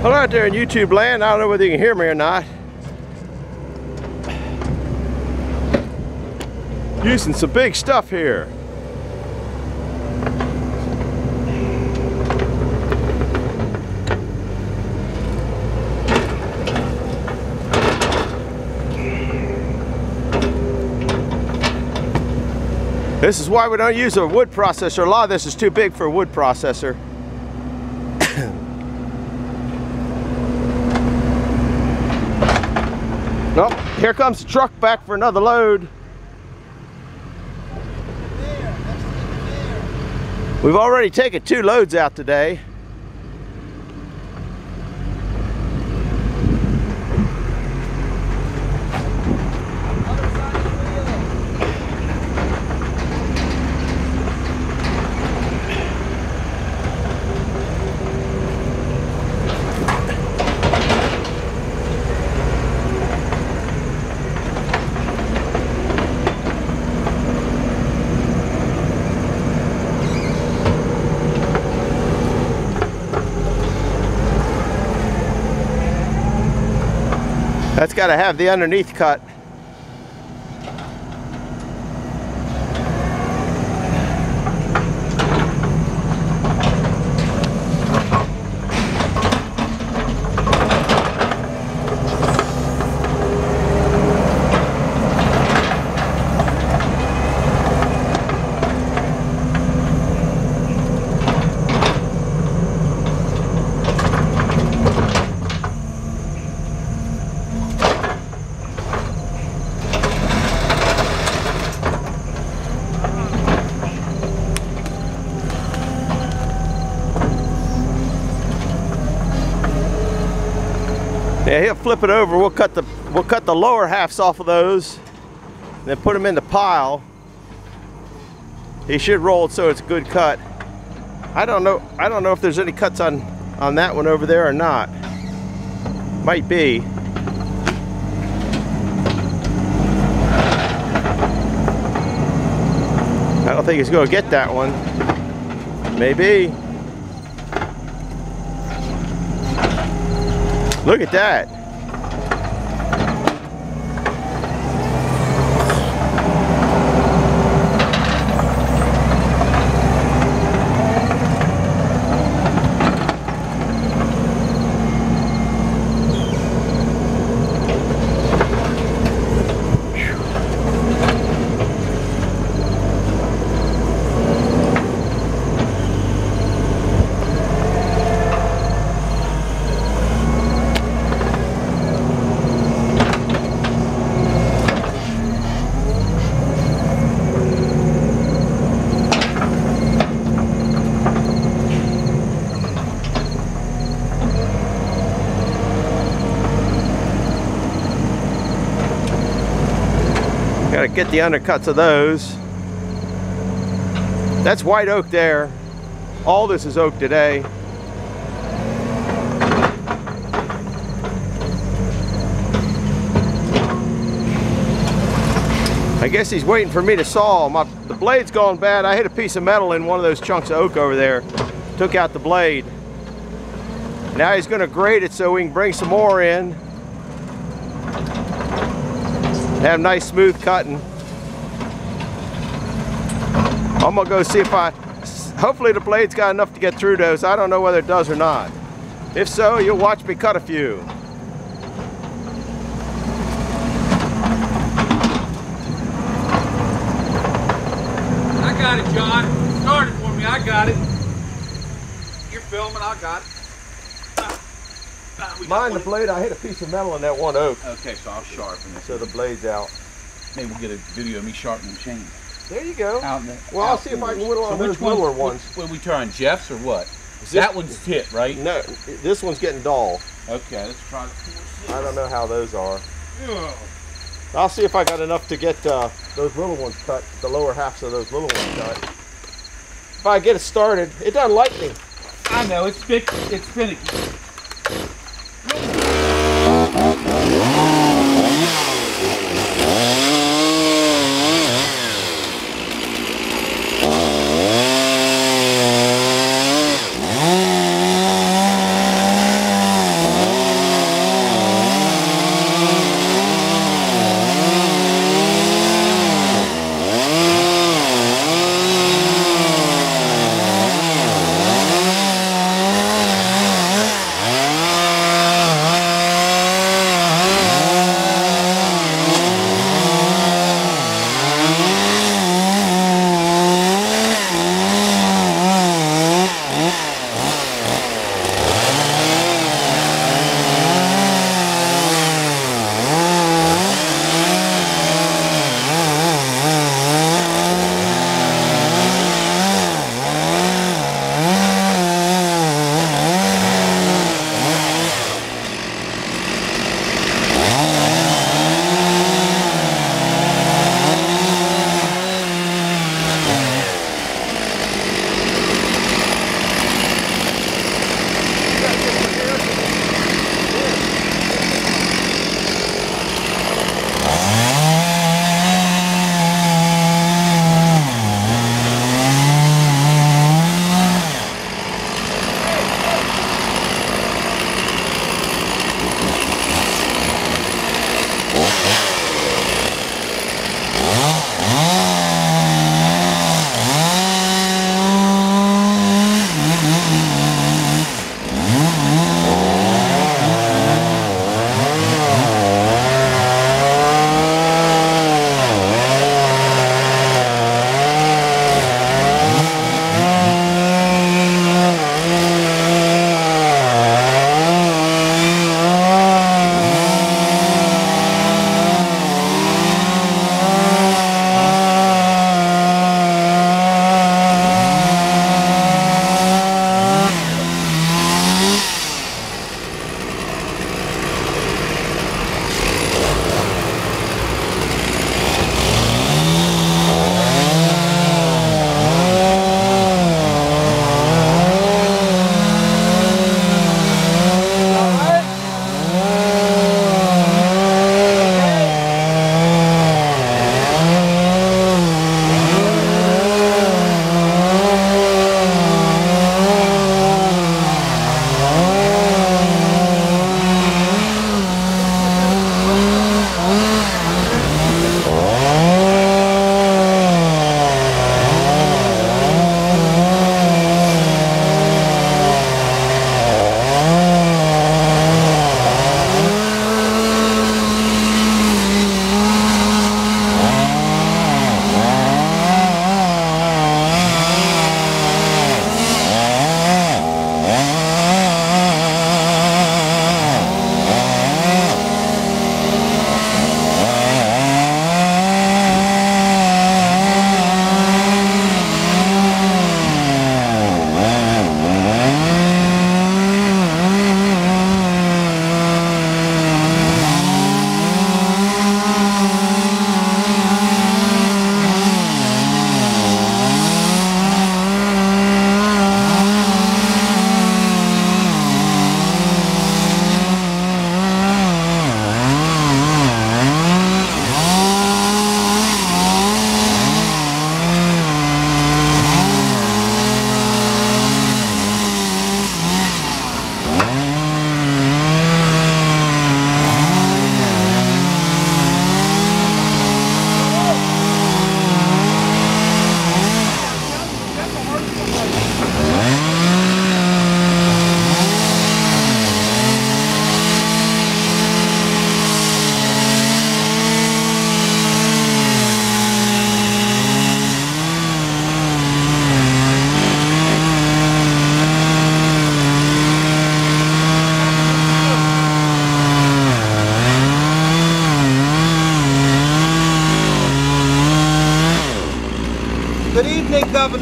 Hello out there in YouTube land. I don't know whether you can hear me or not. Using some big stuff here. This is why we don't use a wood processor. A lot of this is too big for a wood processor. Nope, here comes the truck back for another load. We've already taken two loads out today. That's got to have the underneath cut. Yeah, he'll flip it over. We'll cut the we'll cut the lower halves off of those, then put them in the pile. He should roll it so it's a good cut. I don't know. I don't know if there's any cuts on on that one over there or not. Might be. I don't think he's going to get that one. Maybe. Look at that. Get the undercuts of those. That's white oak there. All this is oak today. I guess he's waiting for me to saw. My, the blade's gone bad. I hit a piece of metal in one of those chunks of oak over there. Took out the blade. Now he's going to grate it so we can bring some more in. Have nice smooth cutting. I'm gonna go see if I, hopefully the blade's got enough to get through those. I don't know whether it does or not. If so, you'll watch me cut a few. I got it, John. Start it for me. I got it. You're filming. I got it. Mind the blade, I hit a piece of metal in that one oak, Okay, so I'll sharpen it. so the blade's out. Maybe we'll get a video of me sharpening the chain. There you go. Out in the, Well, I'll see if I can whittle on so those which one- littler ones. What are we trying, Jeff's or what? This- that one's tip, right? No, this one's getting dull. Okay, let's try the I don't know how those are. Ugh. I'll see if I got enough to get uh, those little ones cut, the lower halves of those little ones cut. If I get it started, it doesn't like me. I know, it's, fic- it's finicky. Good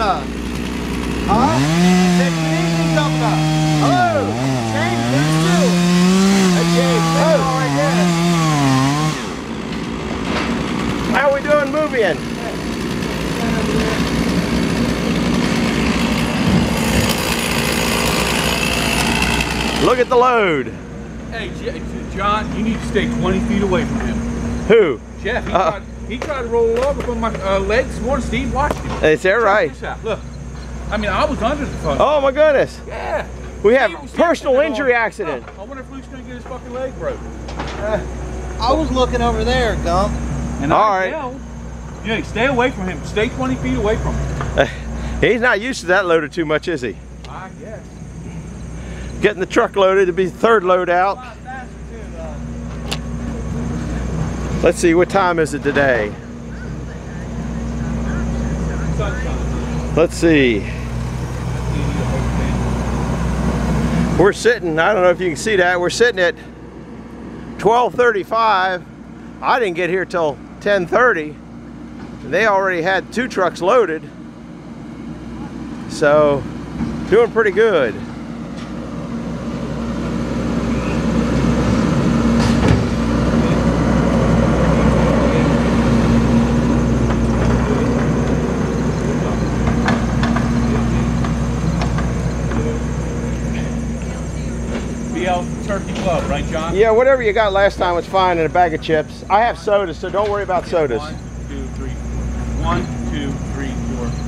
evening, Governor. Huh? Said good evening, Governor. Hello. James, who's two? Hey, James. Oh. right there. How we doing moving? Look at the load. Hey, J- John, you need to stay 20 feet away from him. Who? Jeff, he, uh-uh. tried, he tried to roll over on my uh, legs this morning. Steve watched him. Is that Check right? Look. I mean, I was under the phone. Oh my goodness. Yeah. We have Steve personal injury accident. "Huh, I wonder if Luke's gonna get his fucking leg broke. I was looking over there, Gump. And All I right. yelled, yeah, stay away from him. Stay 20 feet away from him. He's not used to that loader too much, is he? I guess. Getting the truck loaded to be the third load out. Let's see, what time is it today? Let's see. We're sitting, I don't know if you can see that, we're sitting at 1235. I didn't get here till 1030. They already had two trucks loaded. So, doing pretty good. Right, John? Yeah, whatever you got last time was fine in a bag of chips. I have sodas, so don't worry about sodas. One, two, three, four. One, two, three, four.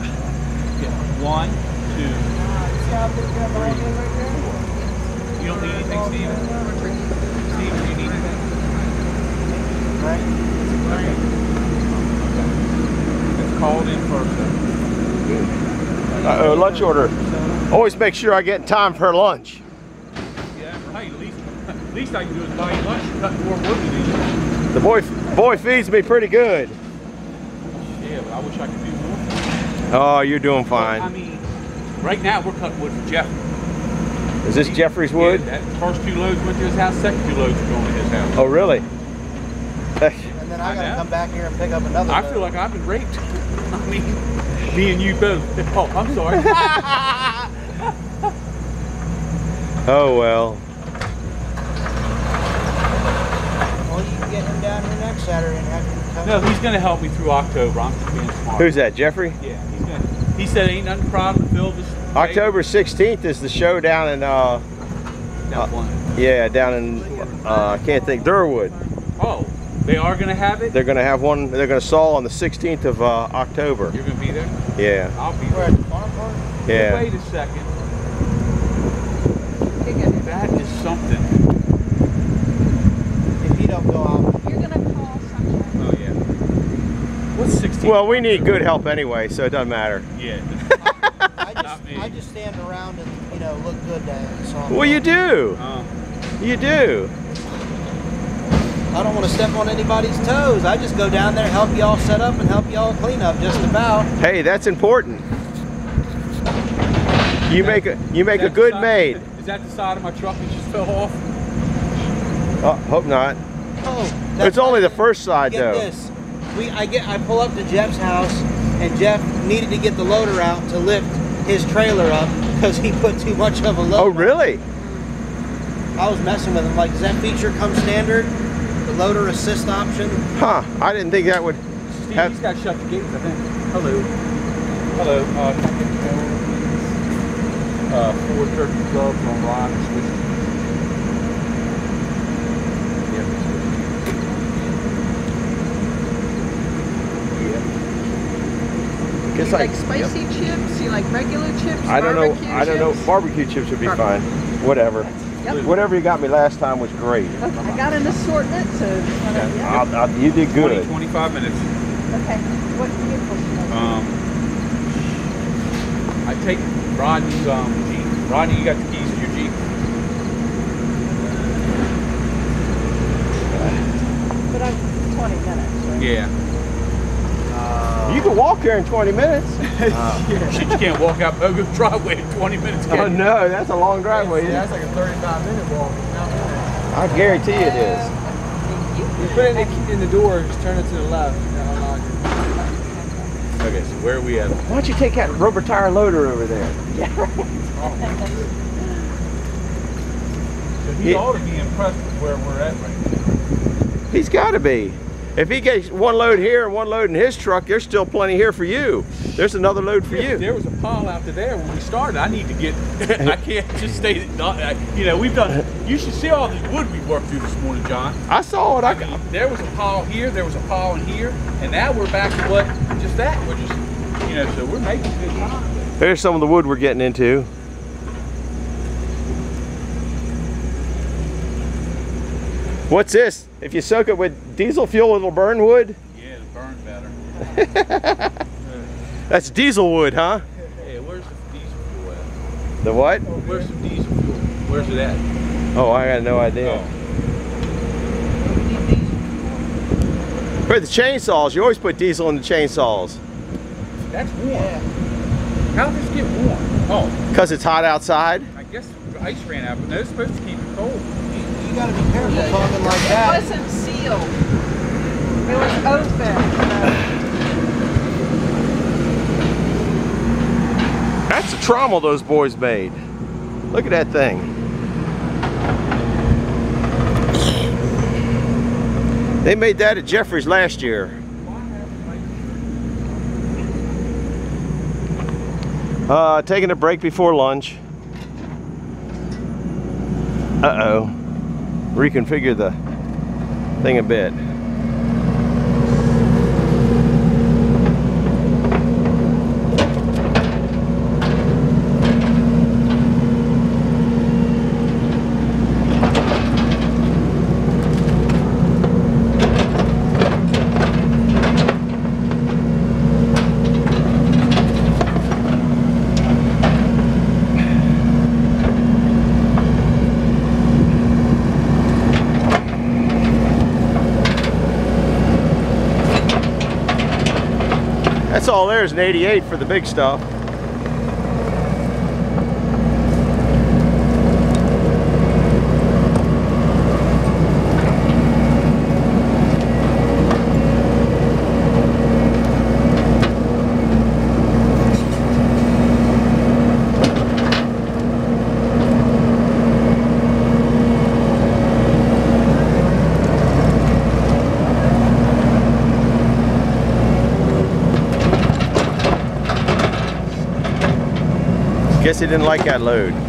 Yeah. One, two, three, four. You don't need anything, Steven? Steven, do you need anything? It's called in first. though. Uh-oh, lunch order. Always make sure I get in time for lunch. Yeah, right. At least, at least I can do is buy you lunch and cut more wood than you. The boy boy feeds me pretty good. Yeah, but I wish I could do more. Oh, you're doing I fine. mean, right now we're cutting wood for Jeff. Is this Jeffrey's wood? Yeah, that first two loads went to his house. Second two loads are going to his house. Oh, really? And then I I gotta know. come back here and pick up another. I load. feel like I've been raped. I mean, me and you both. Oh, I'm sorry. Oh, well. Well, you can get him down here next Saturday and have him come. no, he's going to help me through October. I'm just being smart. Who's that, Jeffrey? Yeah, he's gonna, he said ain't nothing problem. Phil just October 16th is the show down in, uh, Down one. yeah, down in, uh, I can't think, Durwood. Oh, they are going to have it. They're going to have one, they're going to saw on the 16th of uh, October. You're going to be there. Yeah, I'll be We're there. at the farm park. yeah. Wait a second. That is something. If you don't go out, You're gonna call Sunshine. Oh yeah. What's 16? Well, we need good help anyway, so it doesn't matter. Yeah. I just. I just stand around and you know look good to so Well, you do. Um, You do. I don't want to step on anybody's toes. I just go down there, help y'all set up, and help y'all clean up just about. Hey, that's important. You make a you make a good maid. Is that the side of my truck that just fell off? Oh, hope not. Oh, It's only the first side Get though. this. We I get I pull up to Jeff's house, and Jeff needed to get the loader out to lift his trailer up because he put too much of a load. Oh, on really? I was messing with him. Like, does that feature come standard? The loader assist option? Huh? I didn't think that would. Steve, Have- he's got to shut the gates, I think. Hello. Hello. Uh, can I get uh, four turkey clubs on rock Swiss cheese? You I. like spicy chips? You like regular chips? I don't know. barbecue I don't know. chips? Barbecue chips would be fine. Whatever. Yep. Whatever you got me last time was great. Okay, I got an assortment, so whatever. Yeah. I'll, I'll, you did 20, good. 25 minutes. Okay. What vehicle should I Um, I take Rodney's um, Jeep. Rodney, you got the keys to your Jeep? But I'm 20 minutes. Right? Yeah. You can walk here in 20 minutes. Shit, you can't walk out Bogo's driveway in 20 minutes. Oh can you? no, that's a long driveway. Yeah, that's like a 35 minute walk. Not. I guarantee it is. You put it in the, key- in the door, just turn it to the left. and unlock it. Okay, so where are we at? Why don't you take that rubber tire loader over there? So he Yeah. ought to be impressed with where we're at right now. He's got to be. If he gets one load here and one load in his truck, there's still plenty here for you. There's another load for Yeah, you. There was a pile out there when we started. I need to get. I can't just stay. Not, I- you know, we've done. You should see all this wood we worked through this morning, John. I saw it. I I mean, there was a pile here, there was a pile in here, and now we're back to what? Just that. We're just, you know, so we're making good time. There's some of the wood we're getting into. What's this? If you soak it with diesel fuel, it'll burn wood? Yeah, it burned better. That's diesel wood, huh? Hey, where's the diesel fuel at? The what? Where's the diesel fuel? Where's it at? Oh, I got no idea. Oh, For the chainsaws, you always put diesel in the chainsaws that's warm. How does this get warm? Oh, because it's hot outside. I guess the ice ran out, but no, it's supposed to keep it cold. You, you gotta be careful talking like It that. wasn't sealed. It was open. That's a trauma those boys made. Look at that thing. They made that at Jeffrey's last year. Uh, taking a break before lunch. Uh-oh. Reconfigure the thing a bit. That's all there is an 88 for the big stuff. Guess he didn't like that load.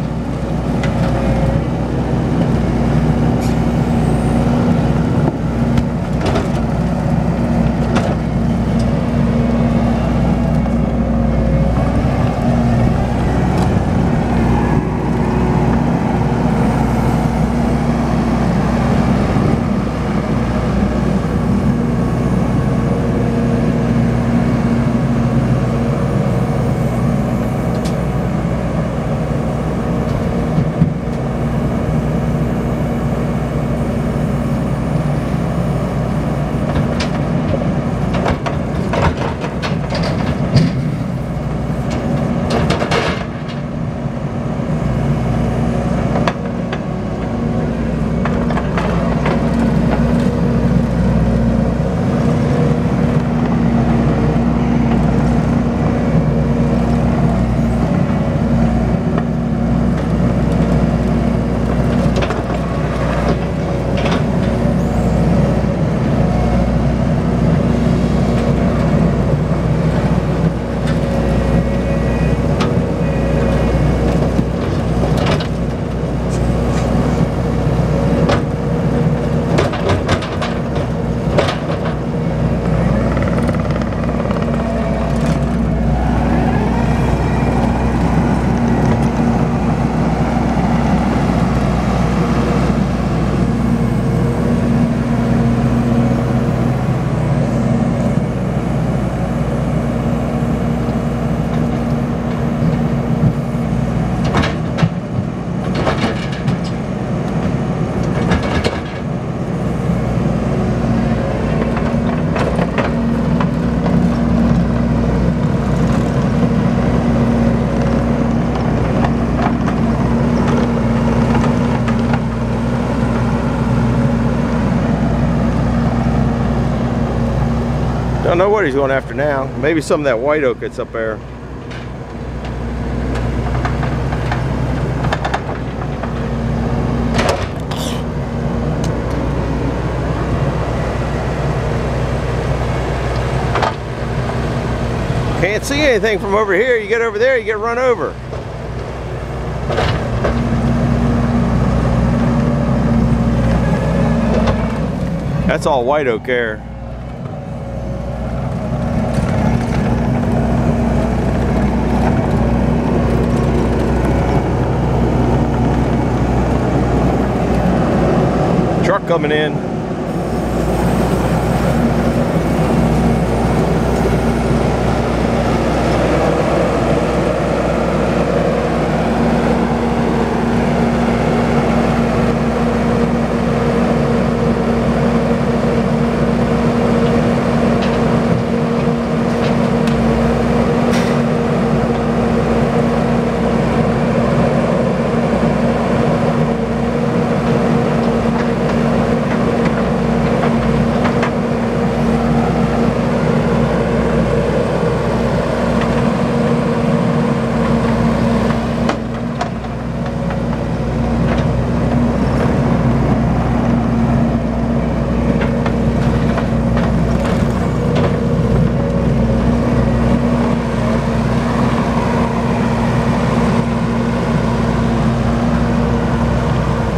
Know what he's going after now. Maybe some of that white oak that's up there. Can't see anything from over here. You get over there, you get run over. That's all white oak there. Truck coming in.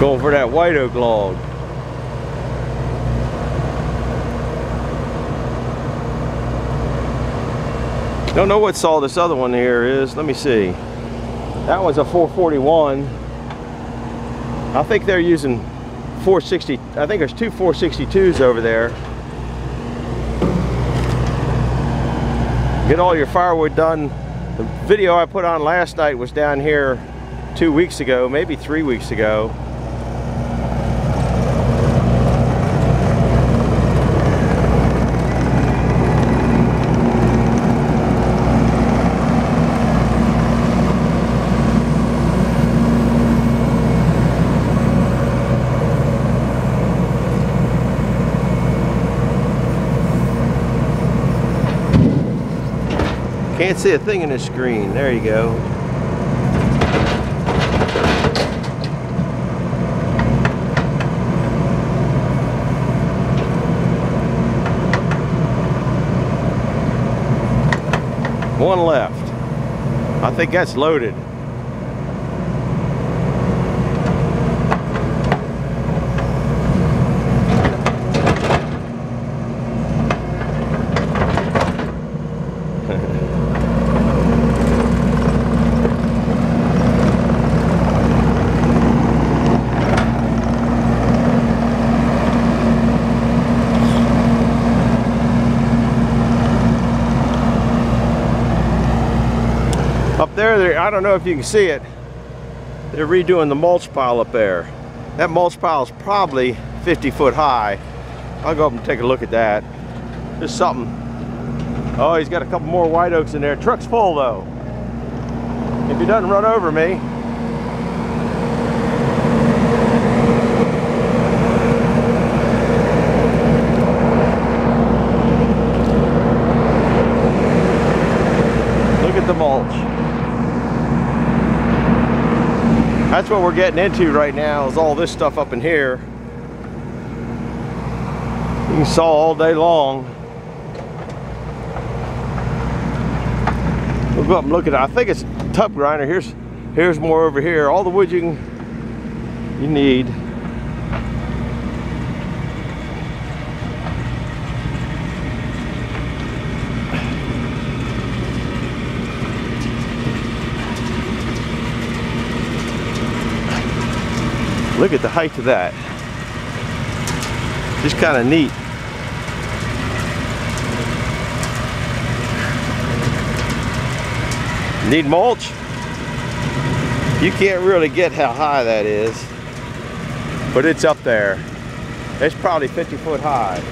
Going for that white. Don't know what saw this other one here is. Let me see. That one's a 441. I think they're using 460. I think there's two 462s over there. Get all your firewood done. The video I put on last night was down here two weeks ago, maybe three weeks ago. Can't see a thing in the screen. There you go. One left. I think that's loaded. There, I don't know if you can see it. They're redoing the mulch pile up there. That mulch pile is probably 50 foot high. I'll go up and take a look at that. There's something. Oh, he's got a couple more white oaks in there. Truck's full though. If he doesn't run over me. Look at the mulch. That's what we're getting into right now is all this stuff up in here. You saw all day long. We'll go up and look at it. I think it's tub grinder. Here's here's more over here. All the wood you can you need. Look at the height of that. Just kind of neat. Need mulch? You can't really get how high that is, but it's up there. It's probably 50 foot high.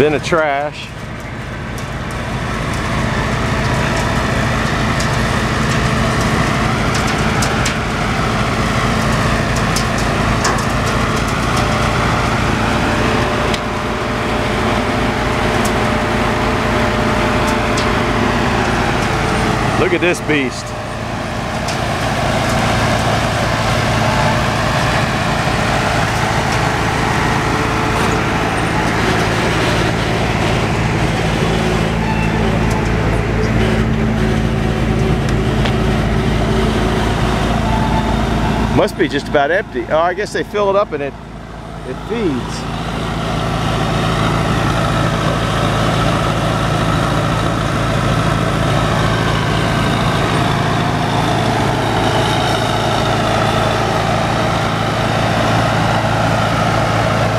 Bin of trash. Look at this beast. Must be just about empty. Oh, I guess they fill it up and it it feeds.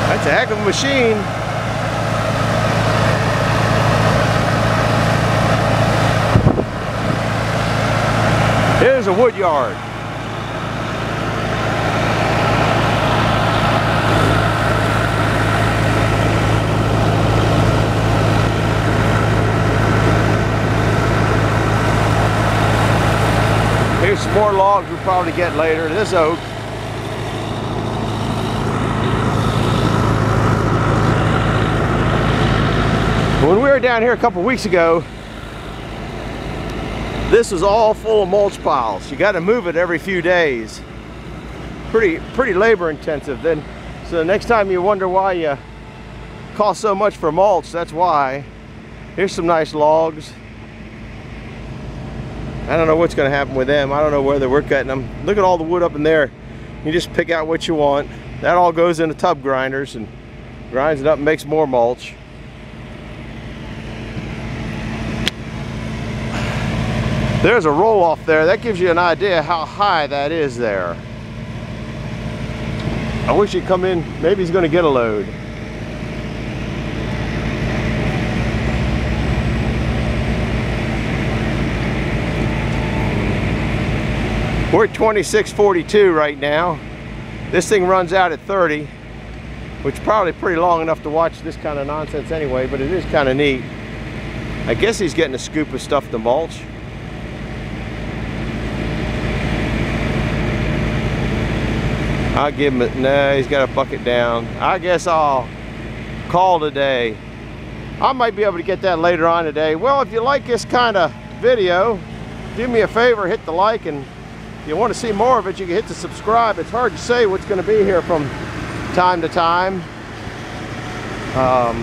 That's a heck of a machine. Here's a wood yard. Here's some more logs we'll probably get later. This oak. When we were down here a couple weeks ago, this was all full of mulch piles. You got to move it every few days. Pretty, pretty labor intensive. Then, so the next time you wonder why you cost so much for mulch, that's why. Here's some nice logs. I don't know what's going to happen with them. I don't know whether we're cutting them. Look at all the wood up in there. You just pick out what you want. That all goes into tub grinders and grinds it up and makes more mulch. There's a roll off there. That gives you an idea how high that is there. I wish he'd come in. Maybe he's going to get a load. We're at 2642 right now. This thing runs out at 30, which is probably pretty long enough to watch this kind of nonsense anyway, but it is kind of neat. I guess he's getting a scoop of stuff to mulch. I'll give him a, no, he's got a bucket down. I guess I'll call today. I might be able to get that later on today. Well, if you like this kind of video, do me a favor, hit the like, and if you want to see more of it, you can hit the subscribe. It's hard to say what's going to be here from time to time. Um,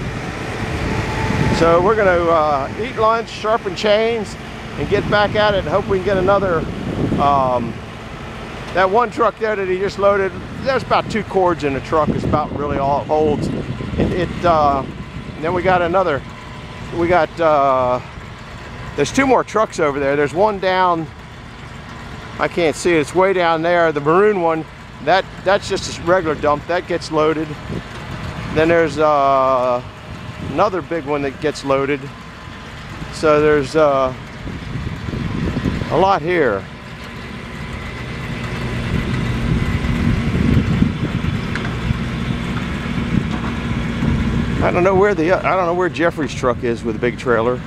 so we're going to uh, eat lunch, sharpen chains, and get back at it hope we can get another um, that one truck there that he just loaded, there's about two cords in the truck. It's about really all it holds. It, it uh, then we got another, we got, uh, there's two more trucks over there. There's one down, I can't see it, it's way down there. The maroon one, that that's just a regular dump. That gets loaded. Then there's uh, another big one that gets loaded. So there's uh, a lot here. I don't know where the I don't know where Jeffrey's truck is with a big trailer.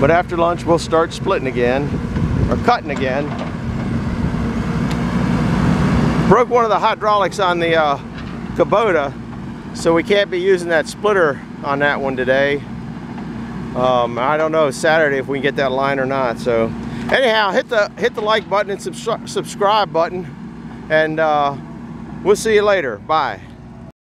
But after lunch we'll start splitting again or cutting again. Broke one of the hydraulics on the uh, Kubota so we can't be using that splitter on that one today. Um, I don't know Saturday if we can get that line or not. So anyhow, hit the hit the like button and subscribe button and uh, We'll see you later. Bye.